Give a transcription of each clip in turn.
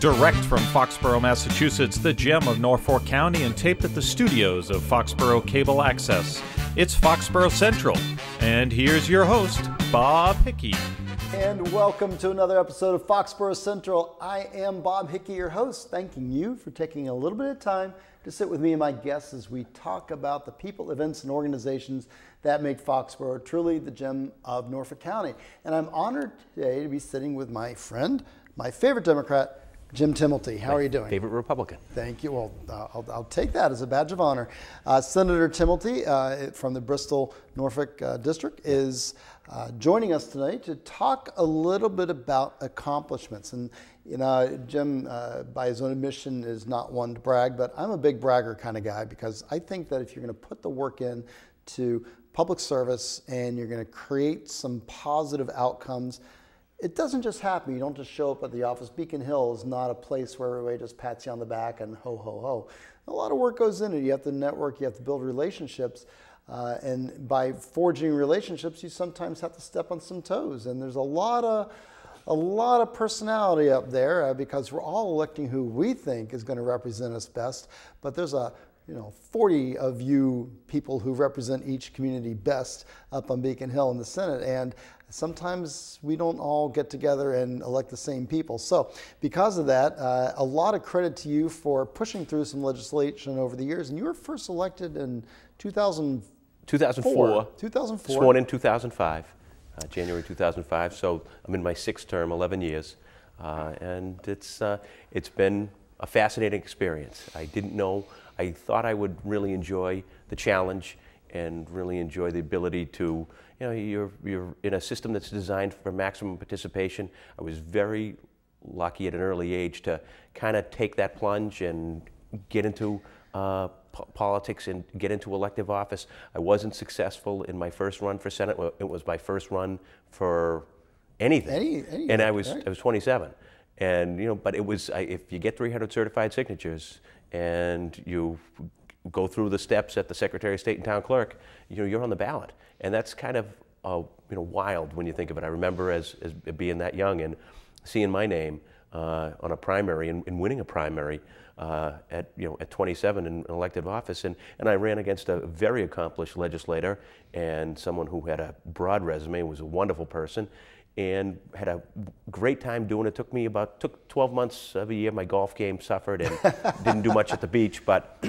Direct from Foxborough, Massachusetts, the gem of Norfolk County, and taped at the studios of Foxborough Cable Access. It's Foxborough Central. And here's your host, Bob Hickey. And welcome to another episode of Foxborough Central. I am Bob Hickey, your host, thanking you for taking a little bit of time to sit with me and my guests as we talk about the people, events, and organizations that make Foxborough truly the gem of Norfolk County. And I'm honored today to be sitting with my friend, my favorite Democrat, Jim Timilty. How My are you doing? Favorite Republican. Thank you. Well, uh, I'll, I'll take that as a badge of honor. Uh, Senator Timilty uh, from the Bristol Norfolk uh, District is uh, joining us tonight to talk a little bit about accomplishments. And, you know, Jim, uh, by his own admission, is not one to brag, but I'm a big bragger kind of guy because I think that if you're going to put the work in to public service and you're going to create some positive outcomes, it doesn't just happen. You don't just show up at the office. Beacon Hill is not a place where everybody just pats you on the back and ho, ho, ho. A lot of work goes into it. You have to network, you have to build relationships. Uh, and by forging relationships, you sometimes have to step on some toes. And there's a lot of a lot of personality up there uh, because we're all electing who we think is going to represent us best. But there's a you know 40 of you people who represent each community best up on Beacon Hill in the Senate, and sometimes we don't all get together and elect the same people. So, because of that, uh, a lot of credit to you for pushing through some legislation over the years. And you were first elected in 2004. 2004. 2004. Sworn in 2005, uh, January 2005. So I'm in my sixth term, 11 years, uh, and it's uh, it's been a fascinating experience. I didn't know. I thought I would really enjoy the challenge and really enjoy the ability to, you know, you're you're in a system that's designed for maximum participation. I was very lucky at an early age to kind of take that plunge and get into uh, po- politics and get into elective office. I wasn't successful in my first run for Senate. It was my first run for anything. Any- anything, and I was right. I was 27, and you know, but it was I, if you get 300 certified signatures and you go through the steps at the Secretary of State and Town Clerk, you know, you're on the ballot, and that's kind of uh, you know wild when you think of it. I remember as, as being that young and seeing my name uh, on a primary and, and winning a primary uh, at you know at 27 in an elected office, and, and I ran against a very accomplished legislator and someone who had a broad resume, was a wonderful person, and had a great time doing it. Took me about took 12 months of a year. My golf game suffered and didn't do much at the beach, but.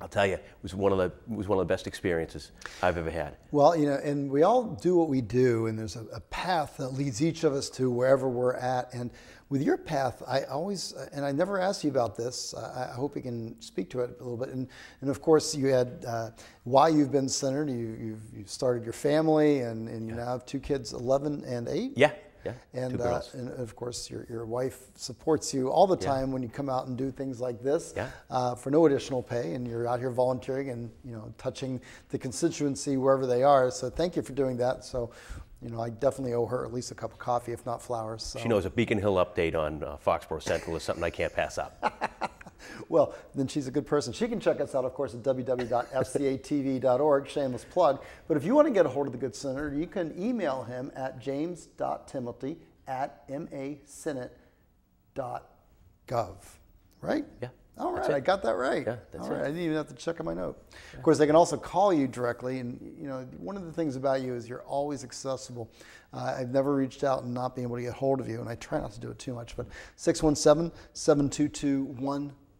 I'll tell you, it was one of the it was one of the best experiences I've ever had. Well, you know, and we all do what we do, and there's a, a path that leads each of us to wherever we're at. And with your path, I always, and I never asked you about this. I, I hope you can speak to it a little bit. And, and of course, you had uh, why you've been centered. You, you've, you've started your family, and, and you now have two kids, 11 and 8. Yeah, yeah. And, uh, and of course, your, your wife supports you all the Yeah. time when you come out and do things like this Yeah. uh, for no additional pay, and you're out here volunteering and you know touching the constituency wherever they are. So thank you for doing that. So, you know, I definitely owe her at least a cup of coffee, if not flowers. So. She knows a Beacon Hill update on uh, Foxborough Central is something I can't pass up. Well, then she's a good person. She can check us out, of course, at www.fcatv.org. Shameless plug. But if you want to get a hold of the good senator, you can email him at james.timilty at masenate.gov. Right? Yeah, All that's right. I got that right. Yeah, that's All right, it. I didn't even have to check on my note. Of course, they can also call you directly, and you know, one of the things about you is you're always accessible. Uh, I've never reached out and not been able to get hold of you, and I try not to do it too much. But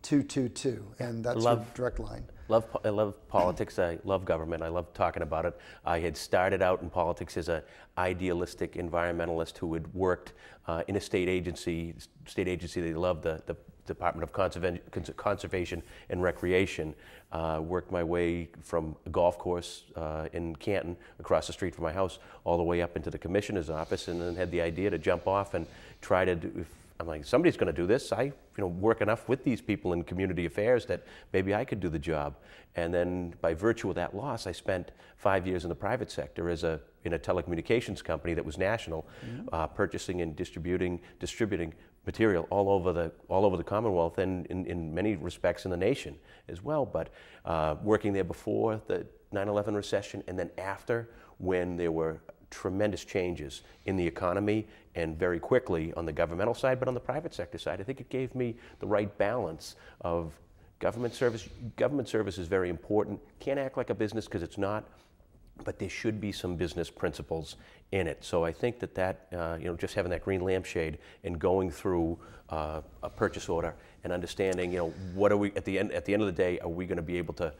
617-722-1222, and that's your direct line. Love, I love politics. I love government. I love talking about it. I had started out in politics as an idealistic environmentalist who had worked uh, in a state agency. State agency. They loved the, the Department of Conserva- Conservation and Recreation. Uh, worked my way from a golf course uh, in Canton, across the street from my house, all the way up into the commissioner's office, and then had the idea to jump off and try to do. I'm like, somebody's going to do this. I, you know, work enough with these people in community affairs that maybe I could do the job. And then, by virtue of that loss, I spent five years in the private sector as a in a telecommunications company that was national, uh, purchasing and distributing distributing material all over the all over the Commonwealth and in, in many respects in the nation as well. But uh, working there before the 9/11 recession and then after, when there were tremendous changes in the economy and very quickly on the governmental side, but on the private sector side, I think it gave me the right balance of government service. Government service is very important. Can't act like a business because it's not, but there should be some business principles in it. So I think that that, uh, you know, just having that green lampshade and going through uh, a purchase order and understanding, you know, what are we, at the end, at the end of the day, are we going to be able to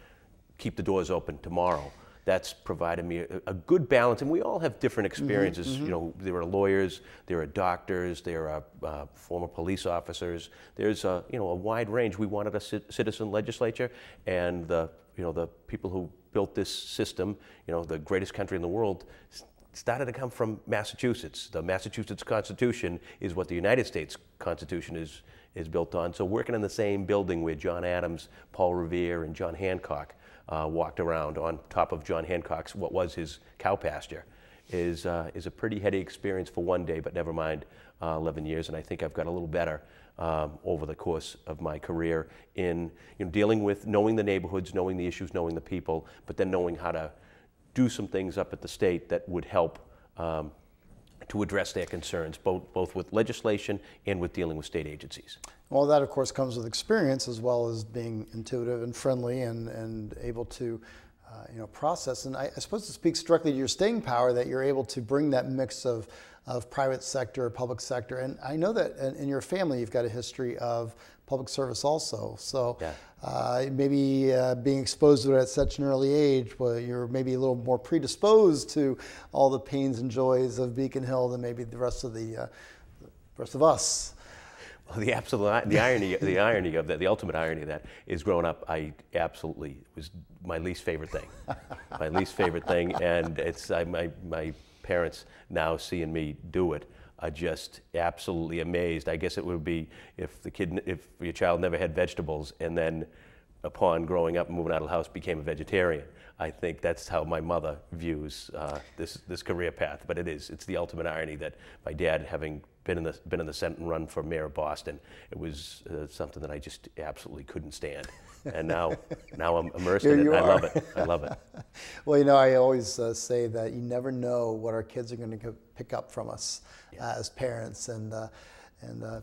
keep the doors open tomorrow? That's provided me a, a good balance, and we all have different experiences. Mm-hmm, mm-hmm. You know, there are lawyers, there are doctors, there are uh, former police officers. There's a you know a wide range. We wanted a citizen legislature, and the you know the people who built this system, you know, the greatest country in the world, started to come from Massachusetts. The Massachusetts Constitution is what the United States Constitution is, is built on. So working in the same building where John Adams, Paul Revere, and John Hancock uh, walked around on top of John Hancock's, what was his cow pasture, is, uh, is a pretty heady experience for one day, but never mind uh, 11 years. And I think I've got a little better um, over the course of my career in you know, dealing with knowing the neighborhoods, knowing the issues, knowing the people, but then knowing how to do some things up at the state that would help um, to address their concerns, both, both with legislation and with dealing with state agencies. Well, that of course comes with experience as well as being intuitive and friendly and, and able to uh, you know, process. And I, I, suppose it speaks directly to your staying power that you're able to bring that mix of, of private sector, public sector. And I know that in, in your family you've got a history of public service also. So yeah. Uh, maybe uh, being exposed to it at such an early age, well, you're maybe a little more predisposed to all the pains and joys of Beacon Hill than maybe the rest of the, uh, the rest of us. Well, the absolute the irony the irony of that the ultimate irony of that is growing up I absolutely was my least favorite thing my least favorite thing and it's I, my my parents now seeing me do it are just absolutely amazed. I guess it would be if the kid, if your child never had vegetables and then upon growing up and moving out of the house became a vegetarian. I think that's how my mother views uh, this this career path. But it is it's the ultimate irony that my dad, having been in the been in the Senate and run for mayor of Boston, it was uh, something that I just absolutely couldn't stand. And now now I'm immersed in it. I love it. I love it. well, you know, I always uh, say that you never know what our kids are going to pick up from us yeah. as parents, and uh, and uh,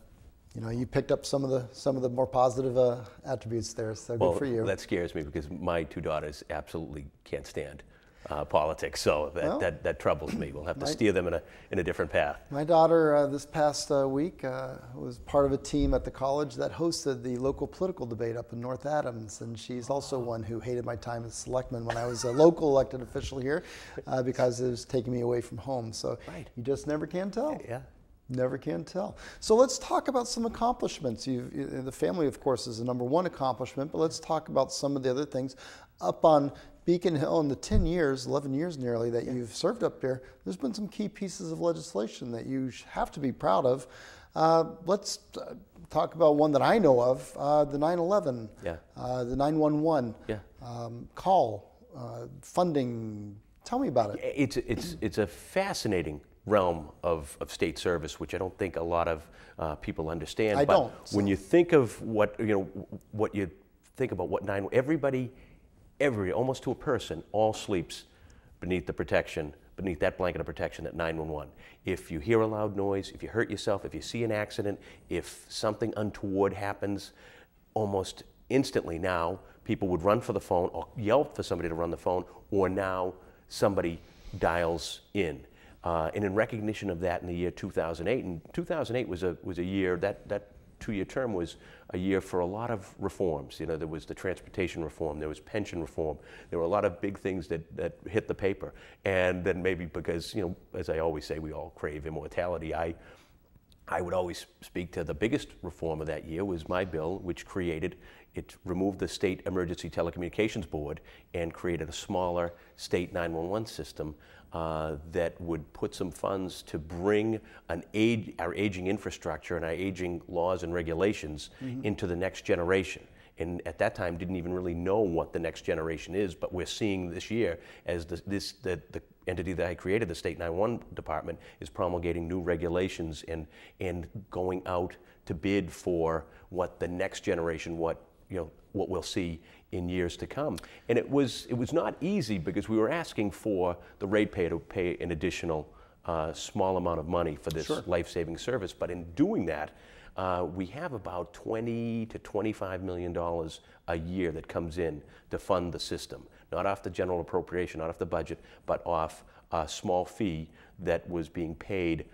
you know, you picked up some of the some of the more positive uh, attributes there. So well, good for you. That scares me because my two daughters absolutely can't stand uh, politics, so that, well, that, that troubles me. We'll have to my, steer them in a in a different path. My daughter uh, this past uh, week uh, was part of a team at the college that hosted the local political debate up in North Adams, and she's also one who hated my time as selectman when I was a local elected official here uh, because it was taking me away from home. So right. you just never can tell. Yeah. Never can tell. So let's talk about some accomplishments. You, the family, of course, is the number one accomplishment, but let's talk about some of the other things. Up on Beacon Hill, in the 10 years, 11 years nearly, that you've served up there, there's been some key pieces of legislation that you have to be proud of. Uh, let's uh, talk about one that I know of uh, the 9 11, yeah. Uh, the 911 yeah. um, call, uh, funding. Tell me about it. It's, it's, it's a fascinating realm of, of state service, which I don't think a lot of uh, people understand. I but don't. When you think of what you know, what you think about what nine, everybody, every almost to a person, all sleeps beneath the protection, beneath that blanket of protection at 911. If you hear a loud noise, if you hurt yourself, if you see an accident, if something untoward happens, almost instantly now people would run for the phone or yell for somebody to run the phone, or now somebody dials in. Uh, and in recognition of that in the year 2008, and 2008 was a, was a year, that, that two-year term was a year for a lot of reforms. You know, there was the transportation reform, there was pension reform, there were a lot of big things that, that hit the paper. And then maybe because, you know, as I always say, we all crave immortality, I, I would always speak to the biggest reform of that year was my bill, which created, it removed the state emergency telecommunications board and created a smaller state 911 system uh, that would put some funds to bring an age, our aging infrastructure and our aging laws and regulations mm-hmm. into the next generation. And at that time, didn't even really know what the next generation is, but we're seeing this year as the, this, the, the entity that I created, the State 911 Department, is promulgating new regulations and, and going out to bid for what the next generation, what you know, what we'll see in years to come. And it was, it was not easy because we were asking for the ratepayer to pay an additional uh, small amount of money for this Sure. life-saving service. But in doing that, uh, we have about 20 to 25 million dollars a year that comes in to fund the system, not off the general appropriation, not off the budget, but off a small fee that was being paid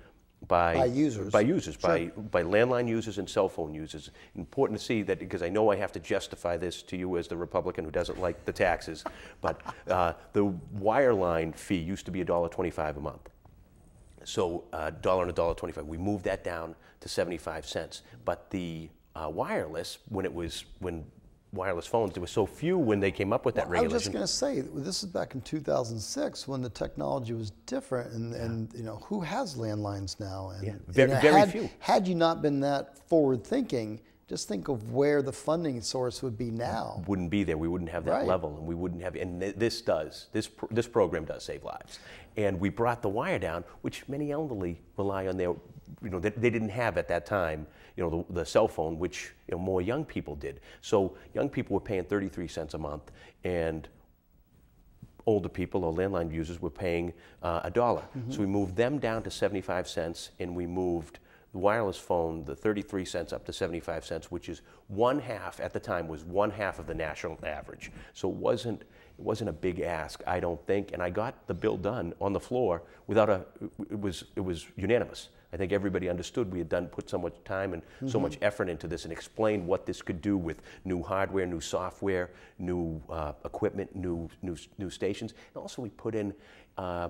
by By users. by users, by by landline users and cell phone users. Important to see that because I know I have to justify this to you as the Republican who doesn't like the taxes, but uh, the wireline fee used to be $1.25 a month. So a dollar and a dollar twenty-five. We moved that down to seventy-five cents. But the uh, wireless, when it was when wireless phones, there were so few when they came up with that regulation. I was just going to say, this is back in 2006 when the technology was different, and, and you know who has landlines now? And, Yeah, very- and very had, few. Had you not been that forward thinking, just think of where the funding source would be now. wouldn't be there. We wouldn't have that Right. level, and we wouldn't have. And th- this does. This pr- this program does save lives. And we brought the wire down, which many elderly rely on their, you know, they, they didn't have at that time. You know, the, the cell phone, which you know more young people did. So young people were paying 33 cents a month, and older people or landline users were paying uh, a dollar. So we moved them down to 75 cents, and we moved the wireless phone, the 33 cents up to 75 cents, which is one half at the time was one half of the national average. So it wasn't it wasn't a big ask, I don't think. And I got the bill done on the floor without a it was it was unanimous. I think everybody understood we had done put so much time and so much effort into this and explained what this could do with new hardware, new software, new uh, equipment, new, new new stations, and also we put in uh,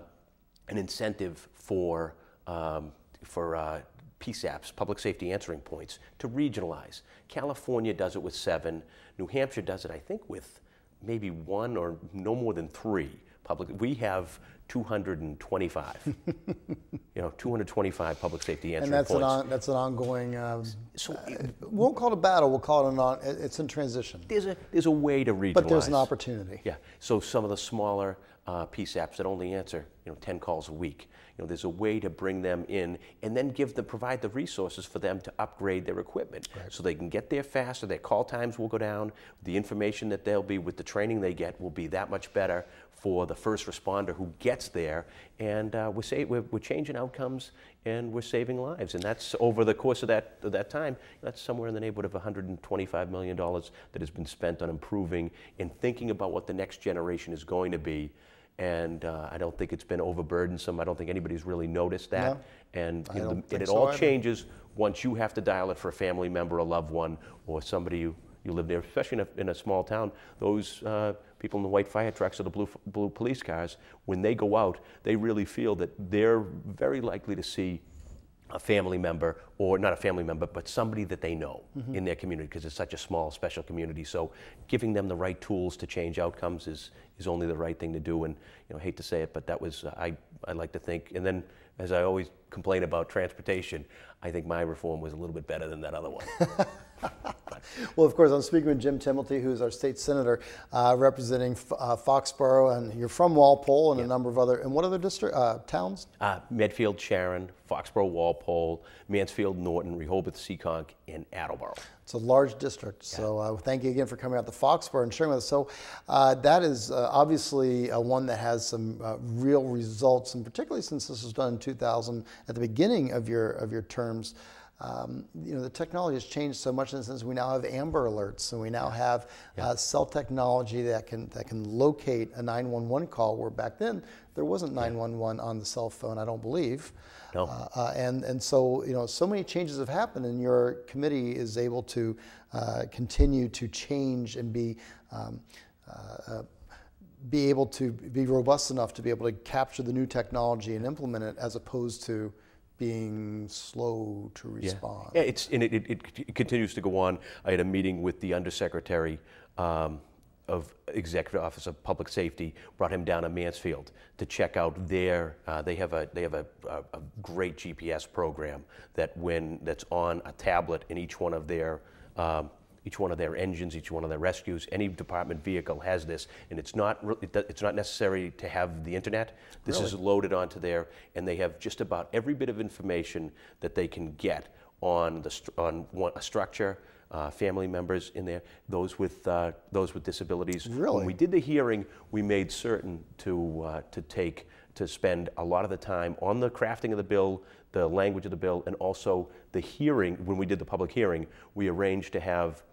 an incentive for um, for uh, PSAPs, public safety answering points, to regionalize. California does it with seven. New Hampshire does it, I think, with maybe one or no more than three. Public, we have 225. you know, 225 public safety answering And that's an points. on, that's an ongoing. Um, so we won't call it a battle. We'll call it an on. It's in transition, there's a there's a way to regionalize. but there's an opportunity. Yeah. So some of the smaller uh, PSAPs that only answer, you know, 10 calls a week. You know, there's a way to bring them in and then give them, provide the resources for them to upgrade their equipment, so they can get there faster. Their call times will go down. The information that they'll be with the training they get will be that much better for the first responder who gets there. And uh, we're, sa- we're, we're changing outcomes and we're saving lives. And that's over the course of that, of that time, that's somewhere in the neighborhood of $125 million that has been spent on improving and thinking about what the next generation is going to be. And uh, I don't think it's been overburdensome. I don't think anybody's really noticed that. No, and you know, the- and it so all either. changes once you have to dial it for a family member, a loved one, or somebody you, you live near, especially in a, in a small town. Those uh, people in the white fire trucks or the blue, blue police cars, when they go out, they really feel that they're very likely to see a family member, or not a family member, but somebody that they know Mm-hmm. in their community because it's such a small, special community. So giving them the right tools to change outcomes is, is only the right thing to do. And you know, hate to say it, but that was, I, I like to think, and then as I always complain about transportation, I think my reform was a little bit better than that other one. Well, of course, I'm speaking with Jim Timilty, who's our state senator uh, representing F- uh, Foxborough, and you're from Walpole and a number of other, and what other district uh, towns? Uh, Medfield, Sharon, Foxborough, Walpole, Mansfield, Norton, Rehoboth, Seekonk, and Attleboro. It's a large district, so uh, thank you again for coming out to Foxborough and sharing with us. So uh, that is uh, obviously uh, one that has some uh, real results, and particularly since this was done in 2000 at the beginning of your of your terms. Um, you know the technology has changed so much in the sense we now have Amber Alerts, and we now have uh, cell technology that can that can locate a 911 call. Where back then there wasn't 911 on the cell phone, I don't believe. No. Uh, uh, and and so you know so many changes have happened, and your committee is able to uh, continue to change and be. Um, uh, uh, be able to be robust enough to be able to capture the new technology and implement it as opposed to being slow to respond. Yeah, it's, and it, it, it continues to go on. I had a meeting with the Undersecretary um, of Executive Office of Public Safety, brought him down to Mansfield to check out their, uh, they have, a, they have a, a, a great GPS program that when, that's on a tablet in each one of their um, each one of their engines, each one of their rescues. Any department vehicle has this, and it's not it's not necessary to have the internet. This is loaded onto there, and they have just about every bit of information that they can get on the on one, a structure. Uh, family members in there, those with uh, those with disabilities. Really? When we did the hearing, we made certain to uh, to take to spend a lot of the time on the crafting of the bill, the language of the bill, and also the hearing. When we did the public hearing, we arranged to have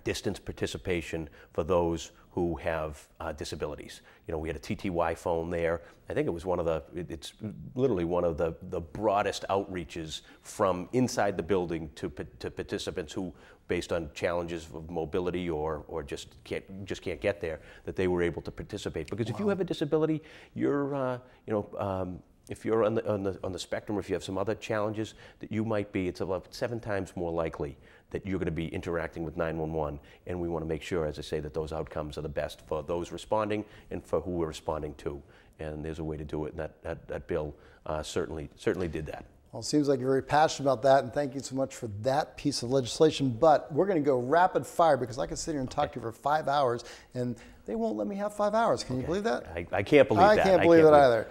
distance participation for those who have uh, disabilities. You know, we had a TTY phone there. I think it was one of the, it's literally one of the, the broadest outreaches from inside the building to, to participants who, based on challenges of mobility or, or just, can't, just can't get there, that they were able to participate. Because wow. if you have a disability, you're, uh, you know, um, if you're on the, on, the, on the spectrum, or if you have some other challenges, that you might be, it's about seven times more likely that you're going to be interacting with 911. And we want to make sure, as I say, that those outcomes are the best for those responding and for who we're responding to. And there's a way to do it, and that, that, that bill uh, certainly, certainly did that. Well, it seems like you're very passionate about that, and thank you so much for that piece of legislation. But we're going to go rapid fire because I can sit here and talk okay. to you for five hours, and they won't let me have five hours. Can okay. you believe that? I, I can't believe I that. Can't believe I can't believe it either.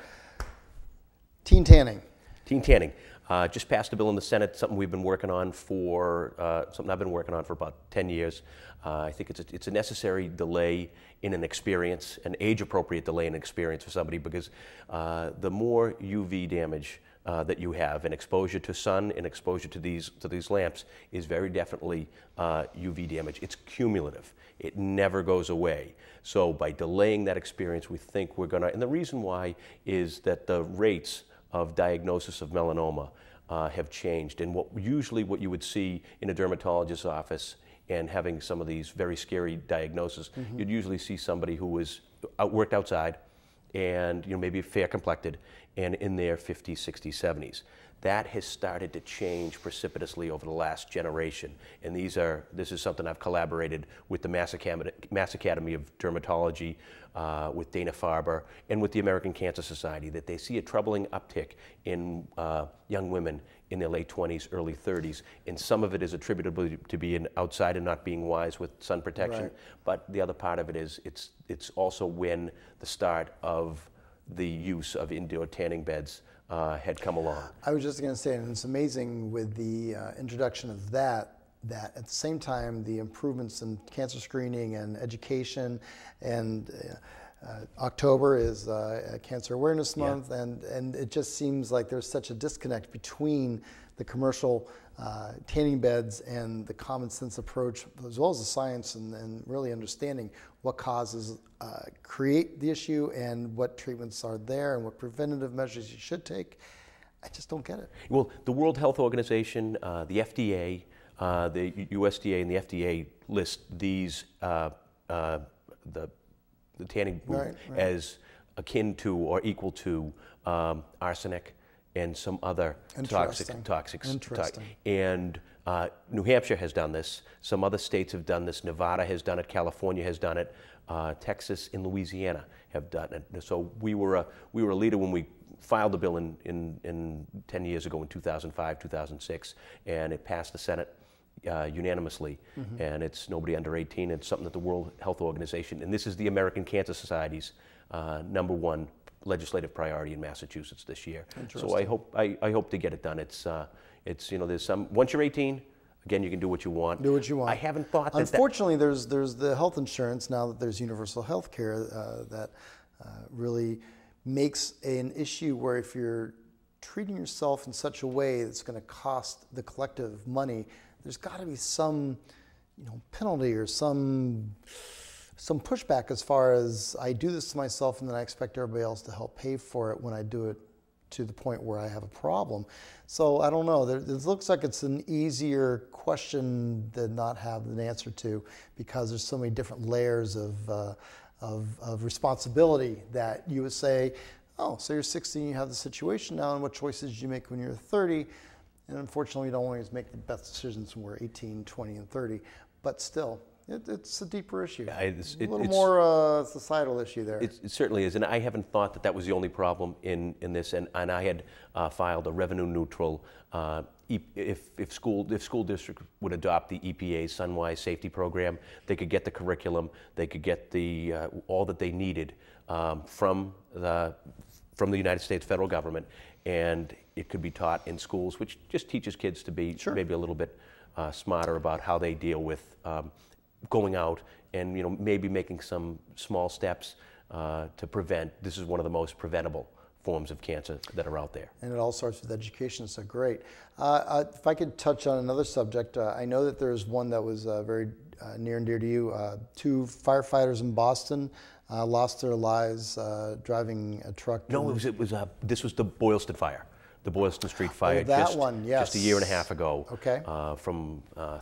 Teen tanning. Teen tanning. Uh, just passed a bill in the Senate, something we've been working on for, uh, something I've been working on for about 10 years. Uh, I think it's a, it's a necessary delay in an experience, an age appropriate delay in experience for somebody because uh, the more UV damage uh, that you have and exposure to sun and exposure to these, to these lamps is very definitely UV uh, damage. It's cumulative. It never goes away. So by delaying that experience, we think we're going to, and the reason why is that the rates of diagnosis of melanoma uh, have changed. And what usually what you would see in a dermatologist's office and having some of these very scary diagnoses, mm-hmm. you'd usually see somebody who was out, worked outside and you know maybe fair complected and in their 50s, 60s, 70s that has started to change precipitously over the last generation. And these are, this is something I've collaborated with the Mass Academy, Mass Academy of Dermatology, uh, with Dana-Farber, and with the American Cancer Society, that they see a troubling uptick in uh, young women in their late 20s, early 30s. And some of it is attributable to being outside and not being wise with sun protection. Right. But the other part of it is it's, it's also when the start of the use of indoor tanning beds uh, had come along. I was just going to say, and it's amazing with the uh, introduction of that, that at the same time, the improvements in cancer screening and education, and uh, uh October is uh, Cancer Awareness Month, yeah. and, and it just seems like there's such a disconnect between the commercial uh, tanning beds and the common sense approach, as well as the science and, and really understanding what causes uh, create the issue and what treatments are there and what preventative measures you should take. I just don't get it. Well, the World Health Organization, uh, the FDA, uh, the USDA, and the FDA list these uh, uh, the the tanning right, right. as akin to or equal to um, arsenic and some other toxic toxics. Interesting. To- and uh, New Hampshire has done this. Some other states have done this. Nevada has done it. California has done it. Uh, Texas and Louisiana have done it. So we were a we were a leader when we filed the bill in, in, in 10 years ago in 2005, 2006, and it passed the Senate uh, unanimously. Mm-hmm. And it's nobody under 18. It's something that the World Health Organization, and this is the American Cancer Society's uh, number one legislative priority in Massachusetts this year. So I hope I, I, hope to get it done. It's uh, it's you know there's some once you're 18, again you can do what you want. Do what you want. I haven't thought. That Unfortunately, that there's there's the health insurance now that there's universal health care uh, that uh, really makes an issue where if you're treating yourself in such a way that's going to cost the collective money, there's got to be some you know penalty or some some pushback as far as I do this to myself and then I expect everybody else to help pay for it when I do it to the point where I have a problem. So I don't know. It looks like it's an easier question to not have an answer to because there's so many different layers of, uh, of, of, responsibility that you would say, oh, so you're 16, you have the situation now, and what choices you make when you're 30? And unfortunately, we don't always make the best decisions when we're 18, 20, and 30. But still, it, it's a deeper issue. Yeah, it's, it, a little more uh, societal issue there. It, it, certainly is, and I haven't thought that that was the only problem in, in this. And, and I had uh, filed a revenue neutral. Uh, if, if school if school district would adopt the EPA's Sunwise Safety Program, they could get the curriculum, they could get the uh, all that they needed um, from the from the United States federal government, and it could be taught in schools, which just teaches kids to be sure. maybe a little bit uh, smarter about how they deal with um, going out and you know maybe making some small steps uh, to prevent. This is one of the most preventable forms of cancer that are out there. And it all starts with education, so great. Uh, uh, if I could touch on another subject, uh, I know that there's one that was uh, very uh, near and dear to you. Uh, two firefighters in Boston lost their lives driving a truck. No, it was, it was this was the Boylston fire. The Boylston Street fire, oh, that just, one, yes. just a year and a half ago. Okay. from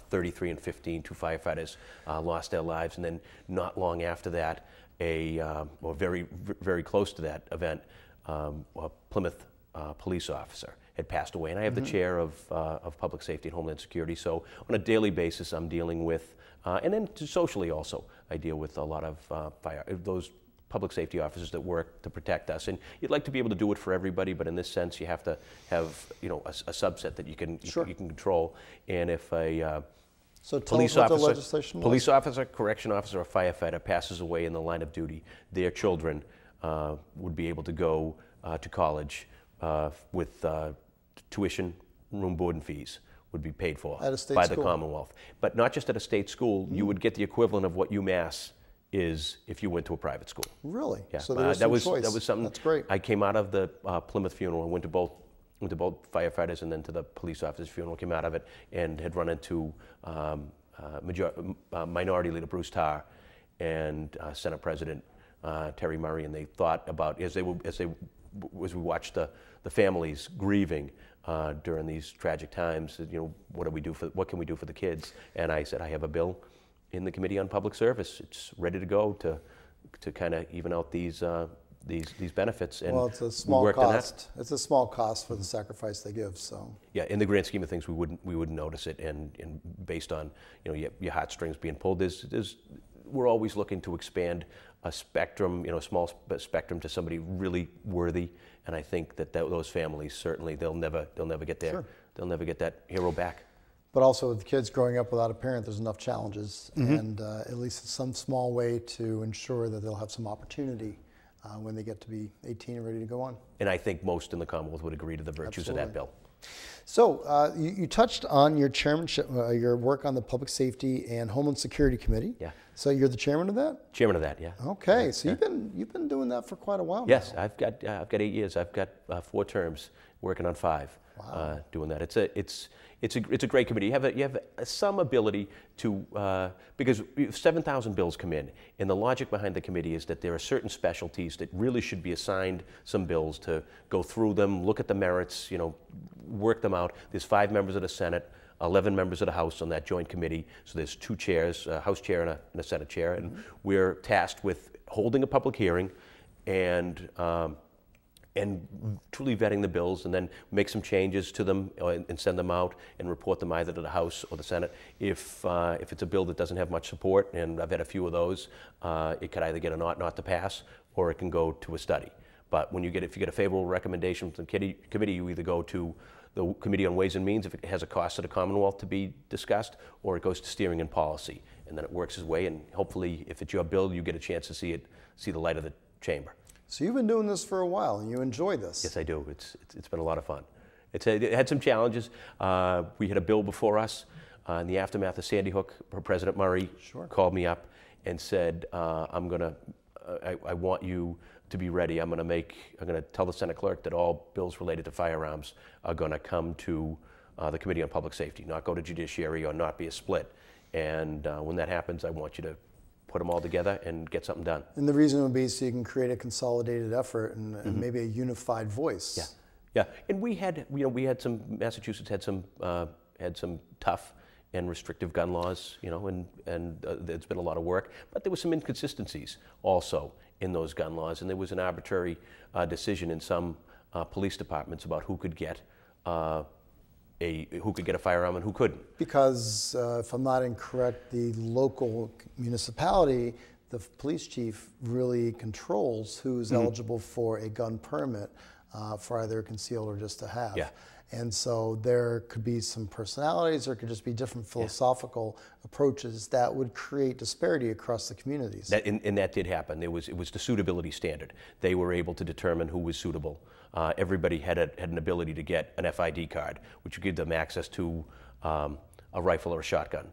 33 and 15, two firefighters lost their lives, and then not long after that, a or very very close to that event, um, a Plymouth uh, police officer had passed away, and I have mm-hmm. the chair of, uh, of public safety and homeland security. So on a daily basis, I'm dealing with, uh, and then socially also, I deal with a lot of uh, fire those public safety officers that work to protect us. And you'd like to be able to do it for everybody, but in this sense, you have to have you know a, a subset that you can sure. you, you, can control. And if a uh, so police officer, police officer, correction officer, or firefighter passes away in the line of duty, their children uh, would be able to go uh, to college uh, with uh, tuition, room, board, and fees would be paid for by school. the Commonwealth. But not just at a state school, mm. you would get the equivalent of what UMass is if you went to a private school. Really? Yeah. So there that was choice. that was something. That's great. I came out of the uh, Plymouth funeral and went to both went to both firefighters and then to the police officers' funeral. Came out of it and had run into um, uh, major, uh, Minority Leader Bruce Tarr and Senate President uh, Terry Murray, and they thought about as they were, as they as we watched the, the families grieving uh, during these tragic times. You know, what do we do for what can we do for the kids? And I said I have a bill in the Committee on Public Service. It's ready to go to to kind of even out these. Uh, these, these benefits and well, it's a small cost. It's a small cost for the sacrifice they give. So yeah, in the grand scheme of things, we wouldn't we wouldn't notice it. And, and based on you know your, your heartstrings being pulled, there's, there's we're always looking to expand a spectrum, you know, a small spectrum to somebody really worthy. And I think that, that those families certainly they'll never they'll never get there. Sure. They'll never get that hero back. But also with kids growing up without a parent, there's enough challenges, mm-hmm. and uh, at least some small way to ensure that they'll have some opportunity uh, when they get to be 18 and ready to go on. And I think most in the Commonwealth would agree to the virtues Absolutely. of that bill. So uh, you, you, touched on your chairmanship, uh, your work on the Public Safety and Homeland Security Committee. Yeah. So you're the chairman of that? Chairman of that, yeah. Okay, yeah. so you've been you've been doing that for quite a while. Yes, now. I've got uh, I've got eight years. I've got uh, four terms working on five. Wow. Uh, doing that. It's a it's it's a it's a great committee. You have a, you have a, some ability to uh, because seven thousand bills come in, and the logic behind the committee is that there are certain specialties that really should be assigned some bills to go through them, look at the merits, you know, work them out. There's five members of the Senate. 11 members of the House on that joint committee. So there's two chairs, a House chair and a, and a Senate chair, and mm-hmm. we're tasked with holding a public hearing and um, and truly vetting the bills and then make some changes to them uh, and send them out and report them either to the House or the Senate. If, uh, if it's a bill that doesn't have much support, and I've had a few of those, uh, it could either get a not not to pass or it can go to a study. But when you get, if you get a favorable recommendation from the committee, you either go to the Committee on Ways and Means if it has a cost to the Commonwealth to be discussed, or it goes to steering and policy, and then it works its way. And hopefully, if it's your bill, you get a chance to see it, see the light of the chamber. So you've been doing this for a while, and you enjoy this. Yes, I do. It's it's, it's been a lot of fun. It's it had some challenges. Uh, we had a bill before us uh, in the aftermath of Sandy Hook. President Murray sure. called me up and said, uh, "I'm gonna, uh, I, I want you." To be ready. I'm going to make, I'm going to tell the Senate clerk that all bills related to firearms are going to come to uh, the Committee on Public Safety, not go to Judiciary or not be a split. And uh, when that happens, I want you to put them all together and get something done. And the reason would be so you can create a consolidated effort and, and mm-hmm. maybe a unified voice. Yeah, yeah. And we had, you know, we had some Massachusetts had some uh, had some tough and restrictive gun laws, you know, and and uh, it's been a lot of work. But there were some inconsistencies also in those gun laws, and there was an arbitrary uh, decision in some uh, police departments about who could get uh, a who could get a firearm and who couldn't. Because uh, if I'm not incorrect, the local municipality, the police chief really controls who's mm-hmm. eligible for a gun permit uh, for either concealed or just to have. Yeah. And so there could be some personalities, or could just be different philosophical yeah. approaches that would create disparity across the communities. That, and, and, that did happen. There was, it was the suitability standard. They were able to determine who was suitable. Uh, everybody had, a, had an ability to get an FID card, which would give them access to um, a rifle or a shotgun.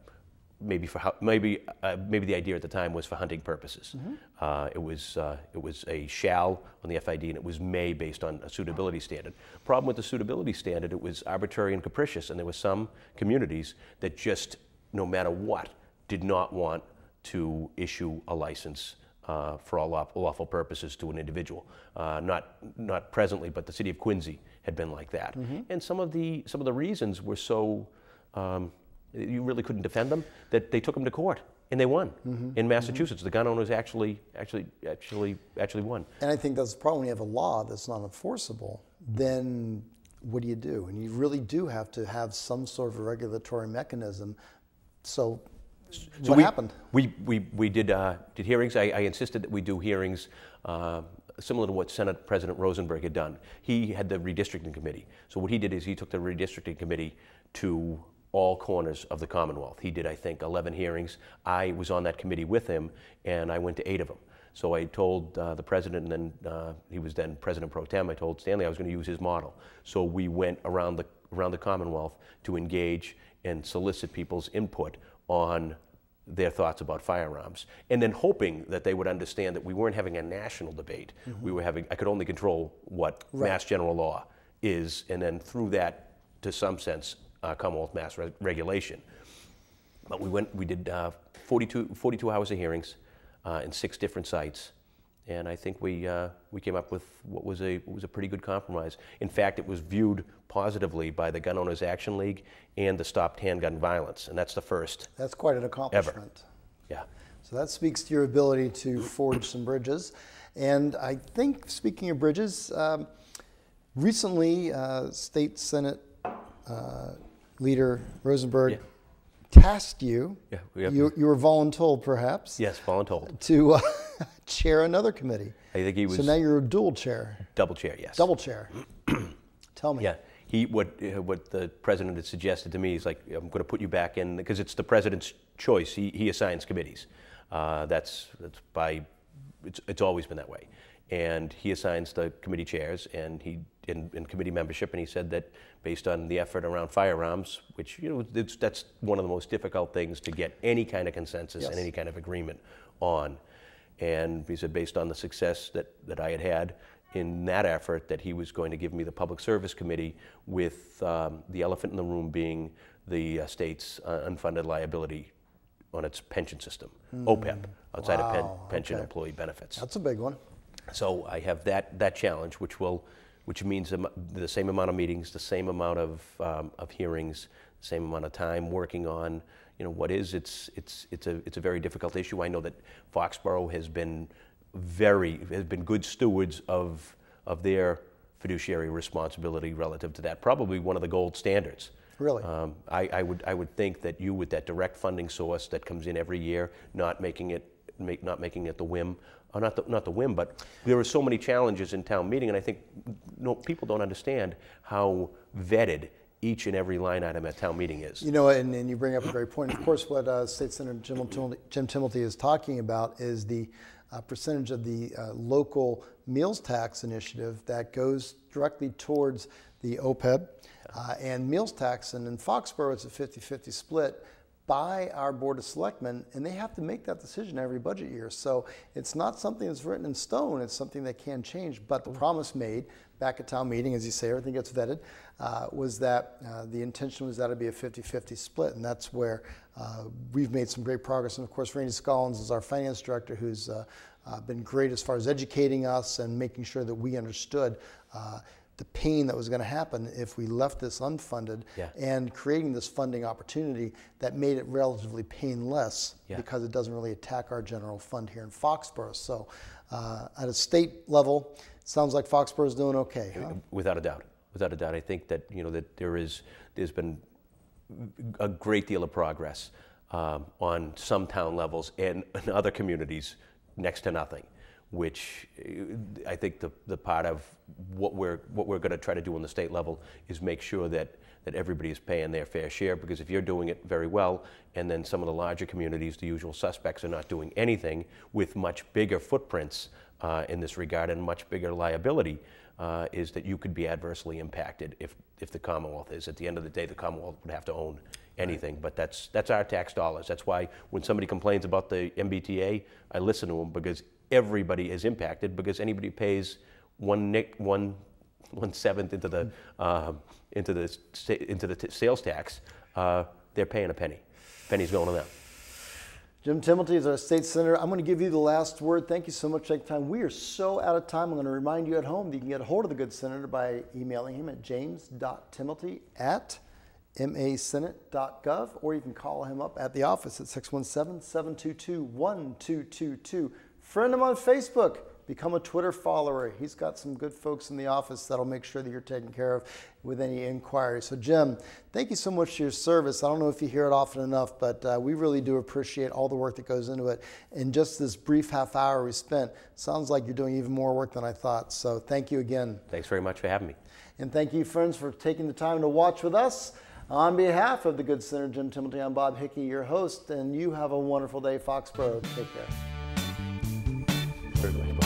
Maybe for maybe uh, maybe the idea at the time was for hunting purposes. Uh, it was uh, it was a shall on the FID and it was may based on a suitability standard. Problem with the suitability standard, it was arbitrary and capricious, and there were some communities that just no matter what did not want to issue a license uh, for all law- lawful purposes to an individual. Uh, not not presently, but the city of Quincy had been like that, and some of the some of the reasons were so. Um, you really couldn't defend them, that they took them to court and they won in Massachusetts. The gun owners actually, actually, actually, actually won. And I think that's the problem when you have a law that's not enforceable, then what do you do? And you really do have to have some sort of a regulatory mechanism. So, what we, happened? We, we, we did, uh, did hearings. I, I insisted that we do hearings uh, similar to what Senate President Rosenberg had done. He had the redistricting committee. So what he did is he took the redistricting committee to all corners of the Commonwealth. He did, I think, 11 hearings. I was on that committee with him, and I went to eight of them. So I told uh, the president, and then uh, he was then president pro tem. I told Stanley I was going to use his model. So we went around the around the Commonwealth to engage and solicit people's input on their thoughts about firearms, and then hoping that they would understand that we weren't having a national debate. We were having. I could only control what Mass General Law is, and then through that, to some sense, uh, Commonwealth Mass re- regulation. But we went, we did uh, 42, 42 hours of hearings uh, in six different sites, and I think we, uh, we came up with what was, a, what was a pretty good compromise. In fact, it was viewed positively by the Gun Owners Action League and the Stop Handgun Violence, and that's the first. That's quite an accomplishment. Yeah. So that speaks to your ability to forge some bridges. And I think, speaking of bridges, um, recently, uh, State Senate uh, Leader Rosenberg Yeah. tasked you, Yeah, we have- you, you were voluntold perhaps, Yes, voluntold. to uh, chair another committee. I think he was So now you're a dual chair, double chair, yes. double chair. Tell me. Yeah, he what uh, what the president had suggested to me is like I'm going to put you back in because it's the president's choice. He he assigns committees. Uh, that's that's by it's it's always been that way, and he assigns the committee chairs and he in, in committee membership. And he said that based on the effort around firearms, which you know it's, that's one of the most difficult things to get any kind of consensus Yes. and any kind of agreement on. And he said, based on the success that, that I had had in that effort, that he was going to give me the Public Service Committee with um, the elephant in the room being the uh, state's uh, unfunded liability on its pension system, OPEB, outside of pen, pension okay. employee benefits. That's a big one. So I have that, that challenge, which will, which means the, same amount of meetings, the same amount of, um, of hearings, the same amount of time working on, you know, what is, it's, it's, it's a, it's a very difficult issue. I know that Foxborough has been very, has been good stewards of, of their fiduciary responsibility relative to that. Probably one of the gold standards. Really? Um, I, I would, I would think that you, with that direct funding source that comes in every year, not making it, make, not making it the whim, or not the, not the whim, but there are so many challenges in town meeting, and I think no, people don't understand how vetted each and every line item at town meeting is. You know, and, and you bring up a great point. Of course, what uh, State Senator Jim, Timilty- Jim Timilty is talking about is the uh, percentage of the uh, local meals tax initiative that goes directly towards the OPEB uh, and meals tax. And in Foxborough, it's a 50 50 split by our Board of Selectmen, and they have to make that decision every budget year. So it's not something that's written in stone, it's something that can change. But the promise made back at town meeting, as you say, everything gets vetted, uh, was that uh, the intention was that it'd be a 50 50 split. And that's where uh, we've made some great progress. And of course, Randy Scollins is our finance director, who's uh, uh, been great as far as educating us and making sure that we understood. The pain that was going to happen if we left this unfunded Yeah. and creating this funding opportunity that made it relatively painless Yeah. because it doesn't really attack our general fund here in Foxborough. So, uh, at a state level, sounds like Foxborough is doing okay. Huh? Without a doubt, without a doubt, I think that you know that there is there's been a great deal of progress um, on some town levels and in other communities next to nothing. Which uh, I think the, the part of what we're what we're going to try to do on the state level is make sure that that everybody is paying their fair share because if you're doing it very well and then some of the larger communities, the usual suspects, are not doing anything with much bigger footprints uh, in this regard and much bigger liability, uh, is that you could be adversely impacted if, if the Commonwealth is. At the end of the day, the Commonwealth would have to own anything. But that's that's our tax dollars. That's why when somebody complains about the MBTA, I listen to them because everybody is impacted because anybody pays one nick one one seventh into the uh, into the into the sales tax, uh, they're paying a penny. Penny's going to them. Jim Timilty is our state senator. I'm going to give you the last word. Thank you so much for taking time. We are so out of time. I'm going to remind you at home that you can get a hold of the good senator by emailing him at james.timilty at masenate.gov or you can call him up at the office at 617 722 1222. Friend him on Facebook become a Twitter follower. He's got some good folks in the office that'll make sure that you're taken care of with any inquiry. So, Jim, thank you so much for your service. I don't know if you hear it often enough, but uh, we really do appreciate all the work that goes into it. And just this brief half hour we spent, sounds like you're doing even more work than I thought. So, thank you again. Thanks very much for having me. And thank you, friends, for taking the time to watch with us. On behalf of the good Senator Jim Timilty, I'm Bob Hickey, your host, and you have a wonderful day, Foxborough. Take care. Certainly.